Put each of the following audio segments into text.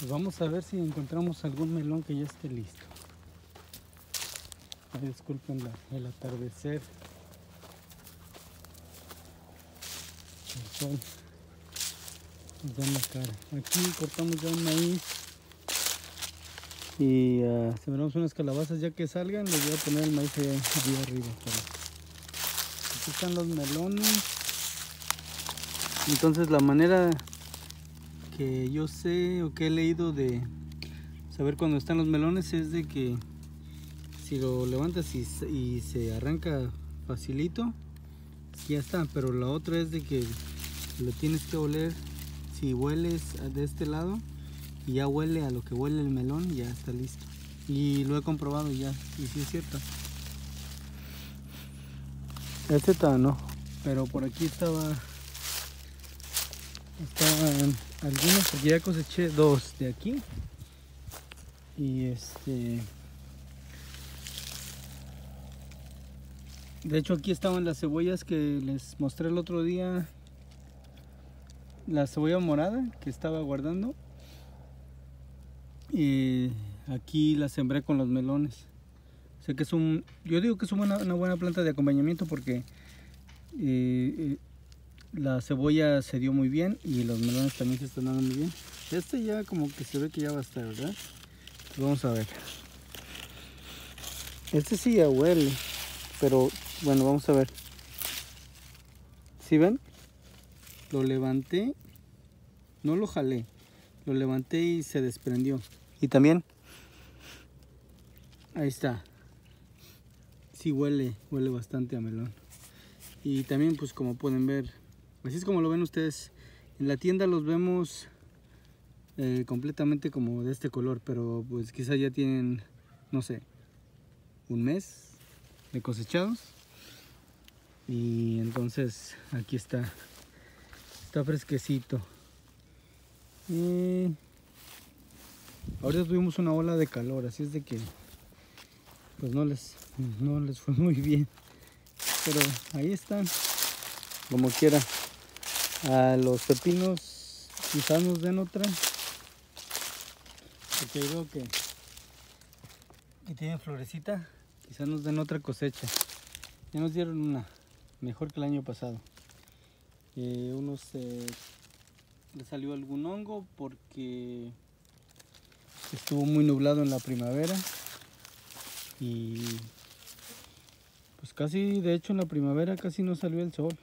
Pues vamos a ver si encontramos algún melón que ya esté listo. Ay, disculpen el atardecer. El sol nos la cara. Aquí cortamos ya un maíz. Y ah, sembramos unas calabazas ya que salgan. Les voy a poner el maíz allá, allá arriba. Aquí están los melones. Entonces la manera que yo sé o que he leído de saber cuando están los melones es de que si lo levantas y, se- arranca facilito, ya está. Pero la otra es de que lo tienes que oler. Si hueles de este lado y ya huele a lo que huele el melón, ya está listo. Y lo he comprobado ya, y sí es cierto. Este está no, pero por aquí estaba estaban algunos, ya coseché dos de aquí. Y este. De hecho, aquí estaban las cebollas que les mostré el otro día. La cebolla morada que estaba guardando. Y aquí la sembré con los melones. Sé que es un. Yo digo que es una, una buena planta de acompañamiento porque. eh, eh, la cebolla se dio muy bien y los melones también se están dando muy bien. Este ya como que se ve que ya va a estar, ¿verdad? Vamos a ver. Este sí ya huele, pero bueno, vamos a ver. ¿Sí ven? Lo levanté, no lo jalé, lo levanté y se desprendió. Y también, ahí está. Sí huele, huele bastante a melón. Y también pues como pueden ver, Así es como lo ven ustedes. En la tienda los vemos eh, completamente como de este color, pero pues quizá ya tienen, no sé, un mes de cosechados. Y entonces aquí está, está fresquecito. Y ahorita tuvimos una ola de calor, así es de que pues no les, no les fue muy bien. Pero ahí están, como quiera. A los pepinos quizás nos den otra. Porque veo que, que tienen florecita. Quizás nos den otra cosecha. Ya nos dieron una. Mejor que el año pasado. Eh, unos eh, le salió algún hongo porque estuvo muy nublado en la primavera. Y pues casi, de hecho en la primavera casi no salió el sol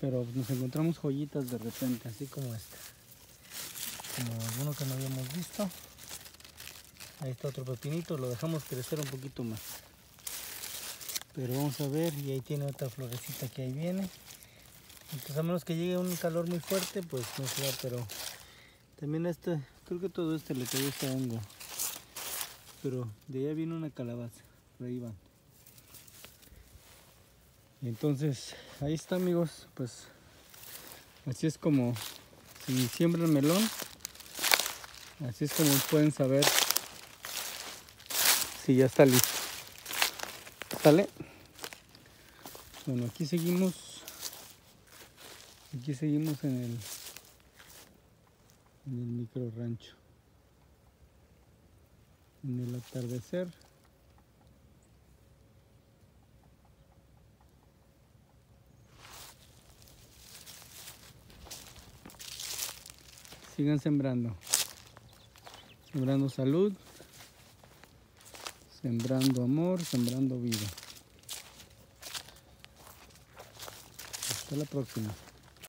pero nos encontramos joyitas de repente, así como esta. Como alguno que no habíamos visto. Ahí está otro pepinito, lo dejamos crecer un poquito más. Pero vamos a ver, y ahí tiene otra florecita que ahí viene. Entonces a menos que llegue un calor muy fuerte, pues no se va, pero también este, creo que todo este le cayó este hongo. Pero de allá viene una calabaza, por ahí. Entonces, ahí está amigos, pues así es como si siembran melón, así es como pueden saber si ya está listo. ¿Sale? Bueno, aquí seguimos, aquí seguimos en el, en el micro rancho, en el atardecer. Sigan sembrando. Sembrando salud, sembrando amor, sembrando vida. Hasta la próxima.